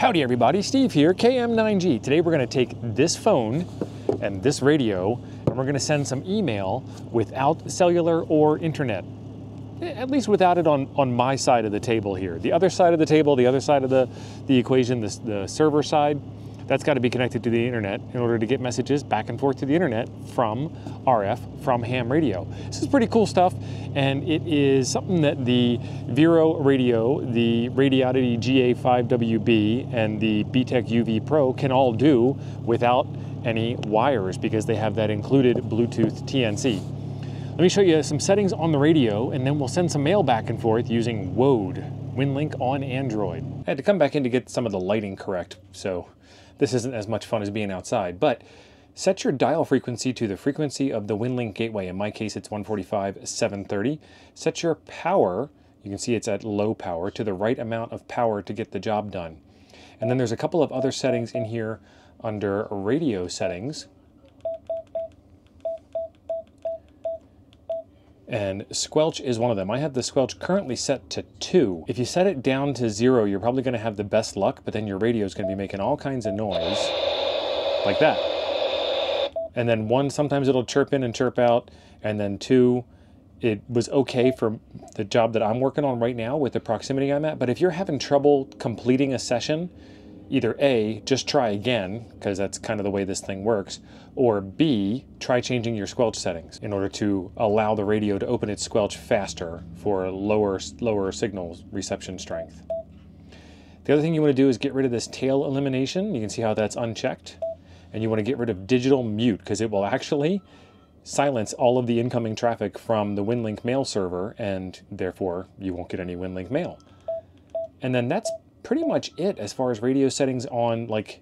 Howdy everybody, Steve here, KM9G. Today we're gonna take this phone and this radio and we're gonna send some email without cellular or internet. Eh, At least without it on, on my side of the table here. The other side of the table, the other side of the, the equation, the, the server side, that's got to be connected to the internet in order to get messages back and forth to the internet from RF, from ham radio. This is pretty cool stuff, and it is something that the Vero radio, the Radioddity GA5WB, and the Btech UV Pro can all do without any wires because they have that included Bluetooth TNC. Let me show you some settings on the radio and then we'll send some mail back and forth using WoAD, WinLink on Android. I had to come back in to get some of the lighting correct, so this isn't as much fun as being outside, but set your dial frequency to the frequency of the WinLink gateway. In my case, it's 145 730. Set your power, you can see it's at low power, to the right amount of power to get the job done. And then there's a couple of other settings in here under radio settings. And squelch is one of them. I have the squelch currently set to two. If you set it down to zero, you're probably gonna have the best luck, but then your radio is gonna be making all kinds of noise, like that. And then one, sometimes it'll chirp in and chirp out, and then two, it was okay for the job that I'm working on right now with the proximity I'm at, but if you're having trouble completing a session, either A, just try again, because that's kind of the way this thing works, or B, try changing your squelch settings in order to allow the radio to open its squelch faster for lower, lower signal reception strength. The other thing you want to do is get rid of this tail elimination. You can see how that's unchecked. And you want to get rid of digital mute because it will actually silence all of the incoming traffic from the WinLink mail server and therefore you won't get any WinLink mail. And then that's pretty much it as far as radio settings on like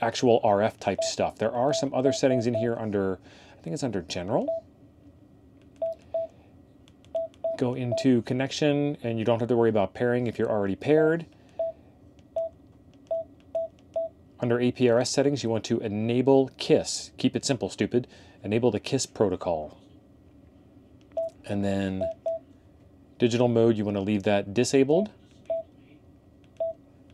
actual RF type stuff. There are some other settings in here under, I think it's under general. Go into connection and you don't have to worry about pairing if you're already paired. Under APRS settings, you want to enable KISS. Keep it simple, stupid. Enable the KISS protocol. And then digital mode, you want to leave that disabled.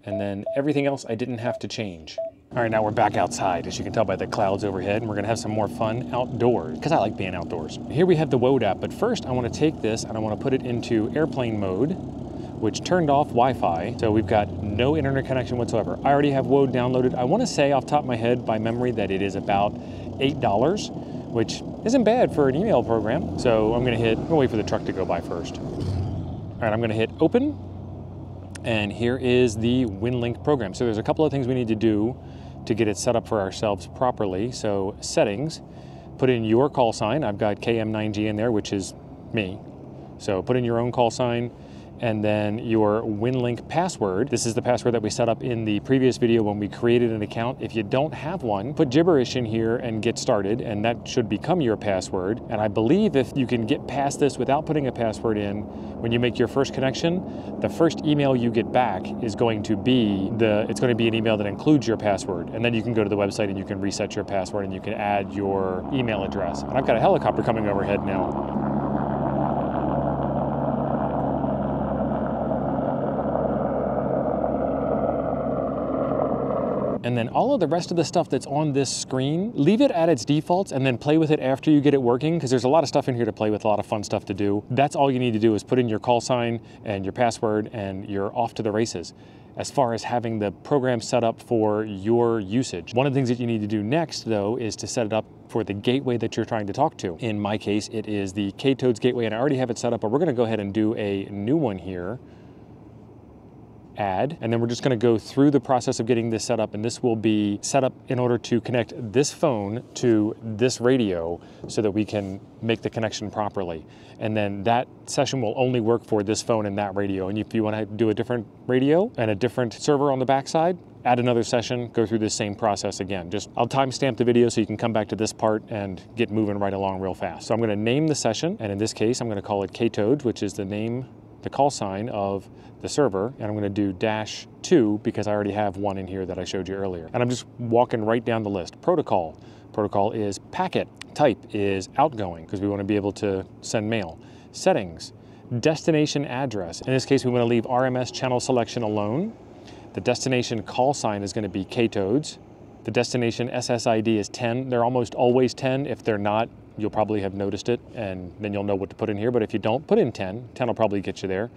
And then everything else I didn't have to change. All right, now we're back outside, as you can tell by the clouds overhead, and we're gonna have some more fun outdoors, because I like being outdoors. Here we have the WoAD app, but first I wanna take this and I wanna put it into airplane mode, which turned off Wi-Fi, so we've got no internet connection whatsoever. I already have WoAD downloaded. I wanna say off top of my head by memory that it is about $8, which isn't bad for an email program. So I'm gonna hit, I'm gonna wait for the truck to go by first. All right, I'm gonna hit open, and here is the WinLink program. So there's a couple of things we need to do to get it set up for ourselves properly. So settings, put in your call sign. I've got KM9G in there, which is me. So put in your own call sign and then your WinLink password. This is the password that we set up in the previous video when we created an account. If you don't have one, put gibberish in here and get started, and that should become your password. And I believe if you can get past this without putting a password in, when you make your first connection, the first email you get back is going to be the, it's going to be an email that includes your password. And then you can go to the website and you can reset your password and you can add your email address. And I've got a helicopter coming overhead now. And then all of the rest of the stuff that's on this screen, leave it at its defaults and then play with it after you get it working because there's a lot of stuff in here to play with, a lot of fun stuff to do. That's all you need to do is put in your call sign and your password and you're off to the races. As far as having the program set up for your usage. One of the things that you need to do next though is to set it up for the gateway that you're trying to talk to. In my case, it is the KTOADS gateway and I already have it set up, but we're gonna go ahead and do a new one here add, and then we're just gonna go through the process of getting this set up, and this will be set up in order to connect this phone to this radio so that we can make the connection properly. And then that session will only work for this phone and that radio. And if you wanna do a different radio and a different server on the backside, add another session, go through the same process again. Just, I'll timestamp the video so you can come back to this part and get moving right along real fast. So I'm gonna name the session, and in this case, I'm gonna call it KTOADS, which is the name the call sign of the server and I'm going to do dash two because I already have one in here that I showed you earlier. And I'm just walking right down the list. Protocol. Protocol is packet. Type is outgoing because we want to be able to send mail. Settings. Destination address. In this case, we want to leave RMS channel selection alone. The destination call sign is going to be KTOADS. The destination SSID is 10. They're almost always 10. If they're not, you'll probably have noticed it and then you'll know what to put in here. But if you don't, put in 10. 10 will probably get you there.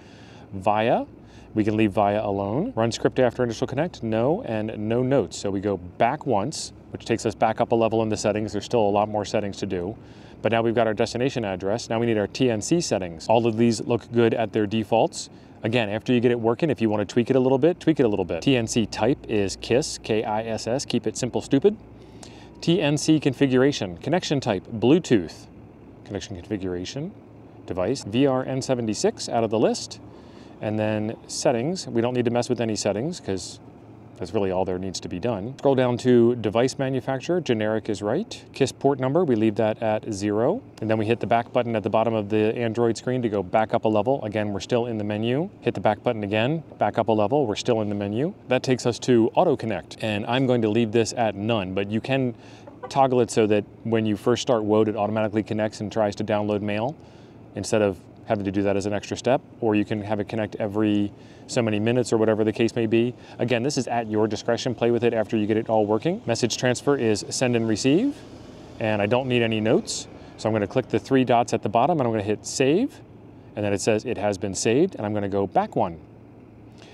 VIA, we can leave VIA alone. Run script after initial connect, no, and no notes. So we go back once, which takes us back up a level in the settings. There's still a lot more settings to do. But now we've got our destination address. Now we need our TNC settings. All of these look good at their defaults. Again, after you get it working, if you want to tweak it a little bit, tweak it a little bit. TNC type is KISS, K-I-S-S, keep it simple stupid. TNC configuration, connection type, Bluetooth. Connection configuration, device, VRN76 out of the list. And then settings, we don't need to mess with any settings because that's really all there needs to be done. Scroll down to device manufacturer, generic is right. KISS port number, we leave that at zero. And then we hit the back button at the bottom of the Android screen to go back up a level. Again, we're still in the menu. Hit the back button again, back up a level, we're still in the menu. That takes us to auto connect. And I'm going to leave this at none, but you can toggle it so that when you first start WoAD, it automatically connects and tries to download mail instead of having to do that as an extra step, or you can have it connect every so many minutes or whatever the case may be. Again, this is at your discretion. Play with it after you get it all working. Message transfer is send and receive, and I don't need any notes. So I'm gonna click the three dots at the bottom and I'm gonna hit save, and then it says it has been saved, and I'm gonna go back one.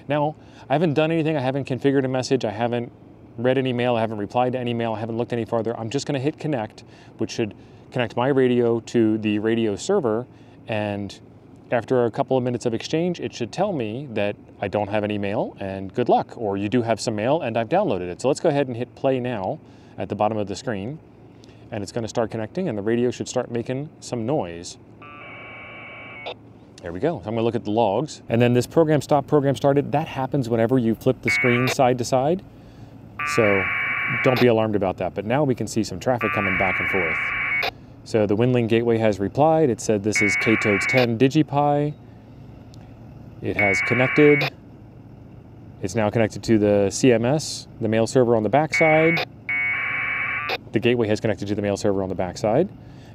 Now, I haven't done anything, I haven't configured a message, I haven't read any mail, I haven't replied to any mail, I haven't looked any farther. I'm just gonna hit connect, which should connect my radio to the radio server, and after a couple of minutes of exchange, it should tell me that I don't have any mail and good luck, or you do have some mail and I've downloaded it. So let's go ahead and hit play now at the bottom of the screen and it's gonna start connecting and the radio should start making some noise. There we go. So I'm gonna look at the logs. And then this program stop, program started, that happens whenever you flip the screen side to side. So don't be alarmed about that. But now we can see some traffic coming back and forth. So the WinLink gateway has replied. It said this is KTOADS 10 DigiPi. It has connected. It's now connected to the CMS, the mail server on the backside. The gateway has connected to the mail server on the backside.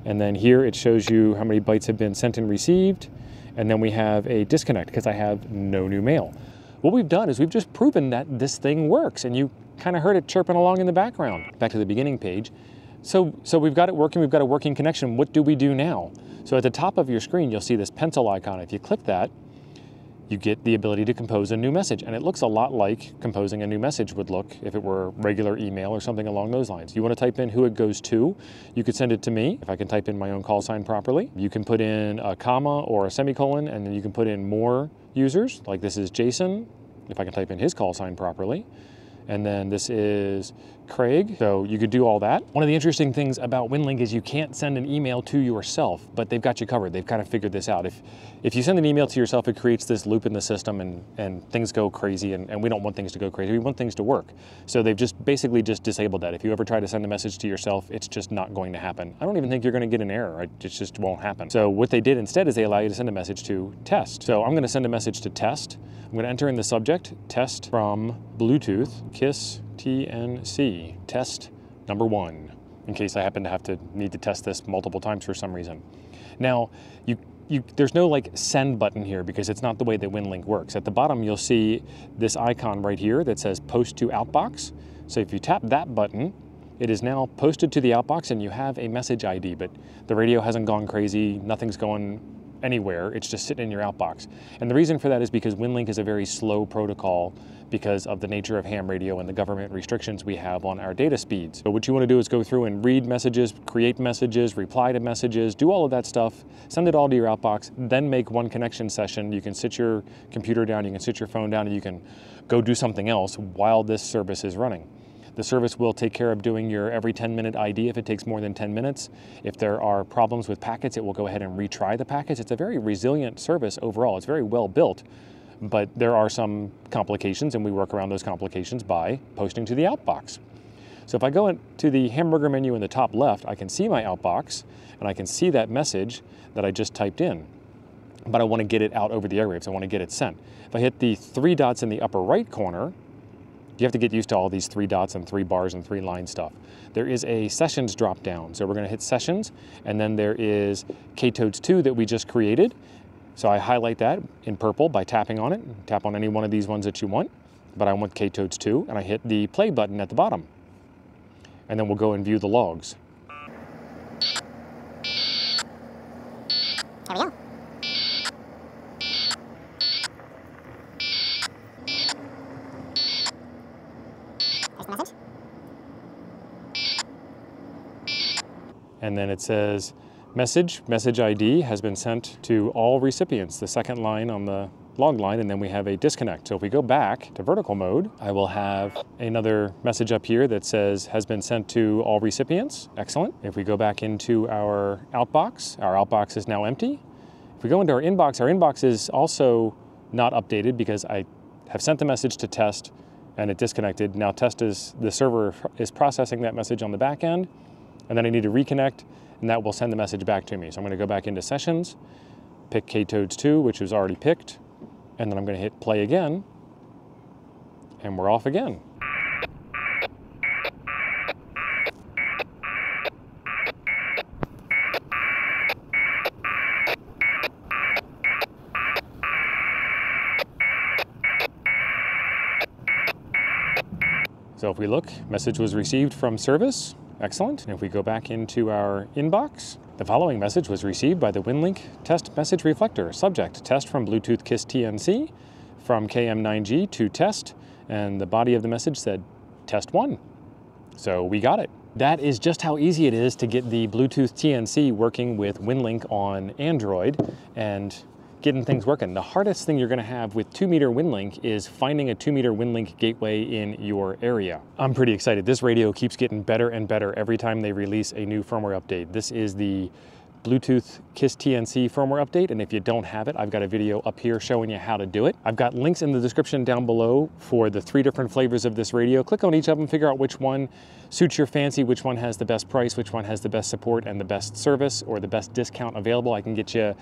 And then here it shows you how many bytes have been sent and received. And then we have a disconnect because I have no new mail. What we've done is we've just proven that this thing works and you kind of heard it chirping along in the background. Back to the beginning page. So, so we've got it working, we've got a working connection. What do we do now? So at the top of your screen, you'll see this pencil icon. If you click that, you get the ability to compose a new message. And it looks a lot like composing a new message would look if it were regular email or something along those lines. You want to type in who it goes to, you could send it to me if I can type in my own call sign properly. You can put in a comma or a semicolon, and then you can put in more users, like this is Jason, if I can type in his call sign properly. And then this is Craig. So you could do all that. One of the interesting things about WinLink is you can't send an email to yourself, but they've got you covered. They've kind of figured this out. If if you send an email to yourself, it creates this loop in the system and, and things go crazy and, and we don't want things to go crazy. We want things to work. So they've just basically just disabled that. If you ever try to send a message to yourself, it's just not going to happen. I don't even think you're going to get an error. It just won't happen. So what they did instead is they allow you to send a message to test. So I'm going to send a message to test. I'm going to enter in the subject, test from Bluetooth, KISS TNC, test number one, in case I happen to have to need to test this multiple times for some reason. Now, you, you, there's no like send button here because it's not the way that WinLink works. At the bottom, you'll see this icon right here that says post to outbox. So if you tap that button, it is now posted to the outbox and you have a message ID, but the radio hasn't gone crazy, nothing's going anywhere, it's just sitting in your outbox. And the reason for that is because WinLink is a very slow protocol because of the nature of ham radio and the government restrictions we have on our data speeds. But what you want to do is go through and read messages, create messages, reply to messages, do all of that stuff, send it all to your outbox, then make one connection session. You can sit your computer down, you can sit your phone down, and you can go do something else while this service is running. The service will take care of doing your every 10 minute ID if it takes more than 10 minutes. If there are problems with packets, it will go ahead and retry the packets. It's a very resilient service overall. It's very well built, but there are some complications and we work around those complications by posting to the outbox. So if I go into the hamburger menu in the top left, I can see my outbox and I can see that message that I just typed in. But I want to get it out over the airwaves. I want to get it sent. If I hit the three dots in the upper right corner, you have to get used to all these three dots and three bars and three line stuff. There is a sessions drop down. So we're gonna hit sessions and then there is KTOADS 2 that we just created. So I highlight that in purple by tapping on it. Tap on any one of these ones that you want. but I want K-Toads 2, and I hit the play button at the bottom. And then we'll go and view the logs. There we go. And then it says, message, message ID has been sent to all recipients, the second line on the log line, and then we have a disconnect. So if we go back to vertical mode, I will have another message up here that says has been sent to all recipients. Excellent. If we go back into our outbox, our outbox is now empty. If we go into our inbox, our inbox is also not updated because I have sent the message to test and it disconnected. Now test is, the server is processing that message on the back end and then I need to reconnect and that will send the message back to me. So I'm gonna go back into sessions, pick K-Toads 2, which was already picked, and then I'm gonna hit play again, and we're off again. So if we look, message was received from service. Excellent. And if we go back into our inbox, the following message was received by the WinLink test message reflector. Subject, test from Bluetooth KISS TNC from KM9G to test. And the body of the message said, test one. So we got it. That is just how easy it is to get the Bluetooth TNC working with WinLink on Android. And getting things working. The hardest thing you're gonna have with 2 meter WinLink is finding a 2 meter WinLink gateway in your area. I'm pretty excited. This radio keeps getting better and better every time they release a new firmware update. This is the Bluetooth KISS TNC firmware update, and if you don't have it, I've got a video up here showing you how to do it. I've got links in the description down below for the three different flavors of this radio. Click on each of them, figure out which one suits your fancy, which one has the best price, which one has the best support and the best service or the best discount available. I can get you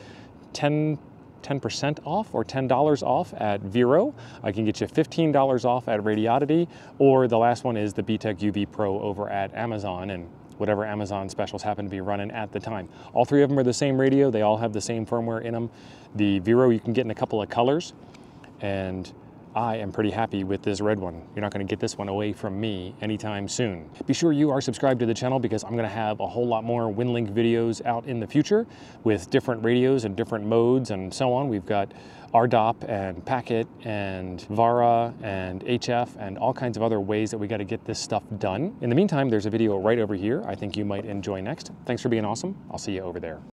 10 10% off or $10 off at Vero. I can get you $15 off at Radioddity, or the last one is the Btech UV Pro over at Amazon and whatever Amazon specials happen to be running at the time. All three of them are the same radio. They all have the same firmware in them. The Vero you can get in a couple of colors and I am pretty happy with this red one. You're not gonna get this one away from me anytime soon. Be sure you are subscribed to the channel because I'm gonna have a whole lot more WinLink videos out in the future with different radios and different modes and so on. We've got ARDOP and Packet and VARA and HF and all kinds of other ways that we gotta get this stuff done. In the meantime, there's a video right over here I think you might enjoy next. Thanks for being awesome. I'll see you over there.